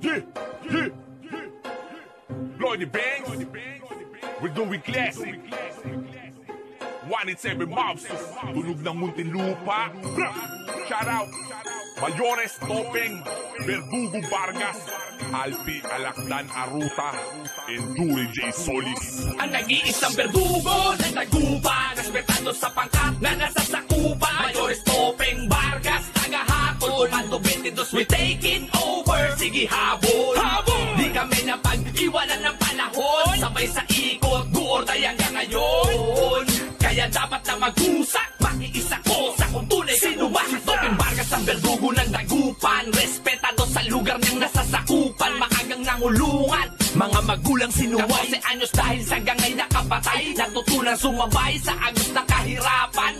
Yeah, yeah, Lloyd Banks, we're doing classic. One it's every mobsters, tunog ng Muntinlupa. Shout out, Mayores Topeng, Verdugo Vargas, Alpi Alakdan Aruta, and Dure J. Solis. Ang nag-iisang berdugo ng tagupan Respetado sa pangkat na nasa sakupan Mayores Topeng Vargas, tagahatol Mando 22, we taking over Sige habol, habol! Di kami na pag-iwanan ng panahon. Sabay sa ikot, guorday hanggang ngayon. Kaya dapat na mag-usak Makiisa ko sa kung tunay Sino ba? si Topeng Vargas ang berdugo ng dagupan. Respetado sa lugar niyang nasasakupan. Maagang nangulungan. Mga magulang sinuway. 14 anyos dahil sa gangay nakapatay Natutunan sumabay sa agos ng kahirapan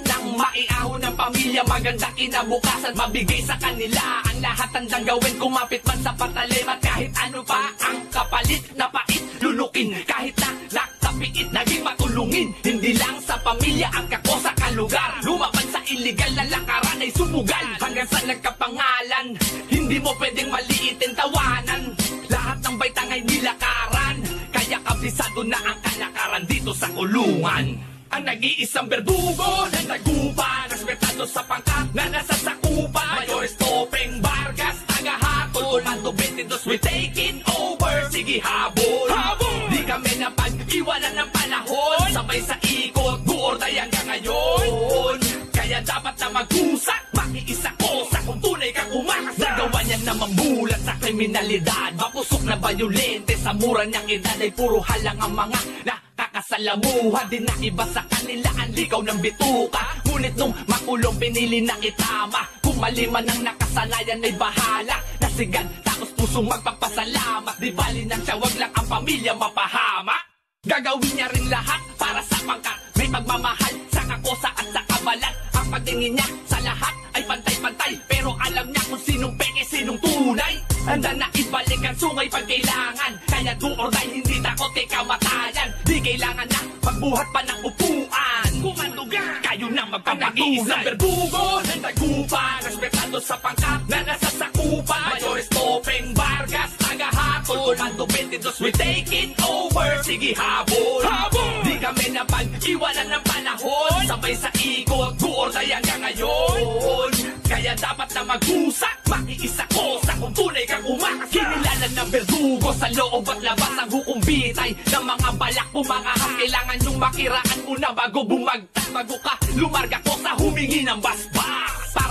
pamilya Magandang kinabukasan Mabigay sa kanila. Ang lahat handang gawin Kumapit man sa patalim At kahit ano pa ang kapalit Na pait lulukin. Kahit na nakapiit Naging matulungin. Hindi lang sa pamilya Ang kako sa kalugar. Lumaban sa illegal na lakaran Ay sumugal. Hanggang sa nagkapangalan Hindi mo pwedeng maliitin tawanan. Lahat ng baitang ay nilakaran. Kaya kabisado na ang kalakaran dito sa kulungan Ang nag-iisang berdugo ng tagupan Respetado sa pangkat na nasa sakupan Mayores Topeng Vargas, tagahatol Mando 22, we taking over. Sige habol, habol! Di kami na pag-iwanan ng panahon. Sabay sa ikot, buorday hanggang ngayon. Kaya dapat na mag-usak Makiisa ko sa kung tunay kang umakas Nagawa niya na mamulat sa kriminalidad. Mapusok na bayolente sa mura niyang edad Ay puro halang ang mga nakakasalamuha Di na iba sa kanila ang ligaw ng bituka. Ngunit nung makulong pinili na itama. Kung mali man ang nakasanayan ay bahala. Nasigan tapos pusong magpapasalamat. Di bali nang siya wag lang ang pamilya mapahama. Gagawin niya rin lahat para sa pangkat. May pagmamahal sa kakosa at sa kabalat Ang pagtingin niya ibalik ang sungay pag kailangan. Kaya do or die, hindi takot kay kamatayan Di kailangan na magbuhat pa ng upuan. Kumando ka, kayo na magpapakisan Berdugo ng tagupan Respetado sa pangkat na nasa sakupan Mayores Topeng Vargas, tagahatol Mando 22, we taking over. Sige habol, habol! Di kami na pag-iwanan ng panahon. Sabay sa ikot, buorday hanggang ngayon Kaya dapat na mag-usak Makiisa ko sa kung tunay kang umakas Kinilala ng berdugo sa loob at labas Ang hukom bitay ng mga balak pumangahas. Kailangan yung makiraan muna bago bumagtas Bago ka lumarga ko sa humingi ng basbas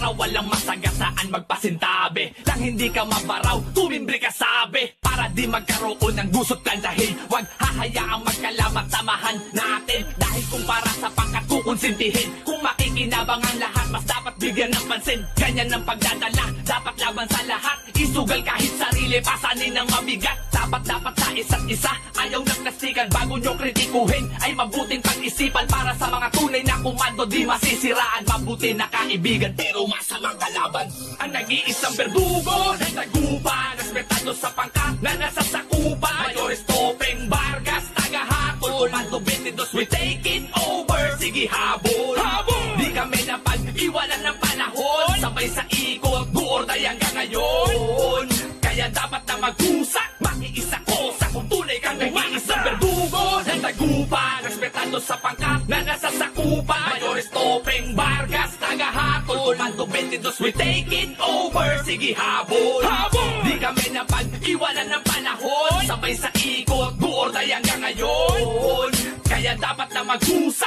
Para walang masagasaan magpasintabi. Nang hindi ka mabaraw, tumimbre ka sabi. Para di magkaroon ng gusot plansahin Huwag hahayaang magkalamat. Samahan natin Dahil kung para sa pangkat kukonsintihin. Kung makikinabang ang lahat, mas dapat bigyan ng pansin. Ganyan ang pagdadala, dapat laban sa lahat. Isugal kahit sarili, pasanin ng mabigat. Dapat dapat sa isa't isa, ayaw ng plastikan. Bago nyo kritikuhin, ay mabuting pag-isipan. Para sa mga tunay na kumando, di masisiraan Mabuti na kaibigan, pero masamang kalaban. Ang nag-iisang berdugo ng tagupan Respetado sa pangkat na nasa sakupan Mayores Topeng Vargas, tagahatol Mando 22, we taking over. Sige habol, habol! Di kami na pag-iwanan ng panahon. Sabay sa ikot, buorday hanggang ngayon. Kaya dapat na mag-usak Makiisa ko sa kung tunay kang nag-iisang berdugo ng tagupan Respetado sa pangkat na nasa sakupan Topeng Vargas, tagahatol Mando 22, we taking over. Sige habol, habol! Di kami na pag-iwanan ng panahon. Sabay sa ikot, buorday hanggang ngayon. Kaya dapat na mag-usak